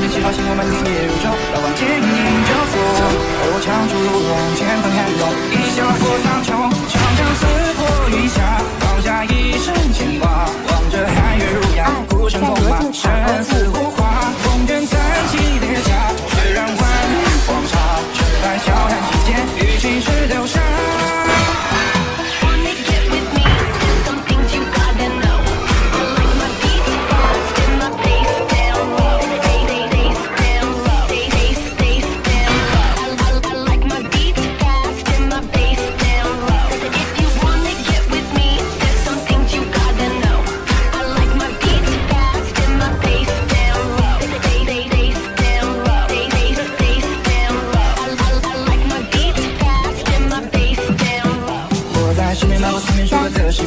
剑起刀星我满天夜如昼，刀光剑影交错，而我枪出如龙，乾坤撼动，一袖破苍穹。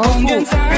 梦。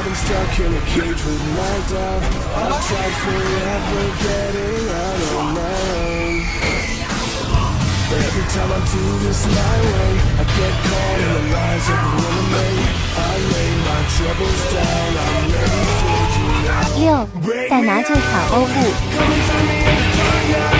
I've been stuck in a cage with my doubt I've tried forever getting out of my own Every time I do this my way I get caught in the lies of the woman made I lay my troubles down I'm ready for you now 六，再拿这场欧布。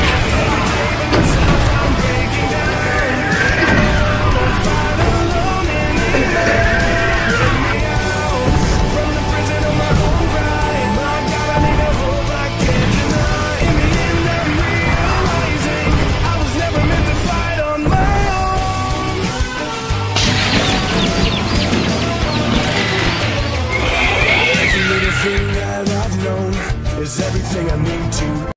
Everything that I've known is everything I need to